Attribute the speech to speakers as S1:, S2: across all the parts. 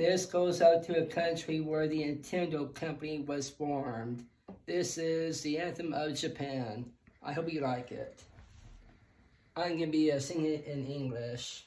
S1: This goes out to a country where the Nintendo company was formed. This is the anthem of Japan. I hope you like it. I'm going to be uh, singing it in English.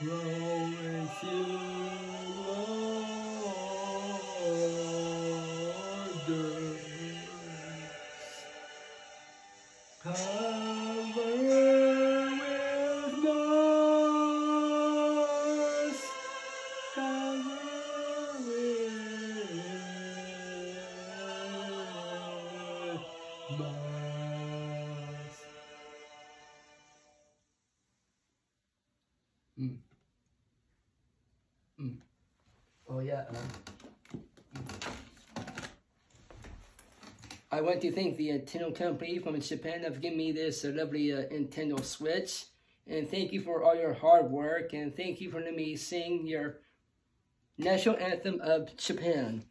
S1: grow with covered with moss. Yeah. uh, I want to thank the Nintendo company from Japan for giving me this uh, lovely uh, Nintendo Switch. And thank you for all your hard work. And thank you for letting me sing your national anthem of Japan.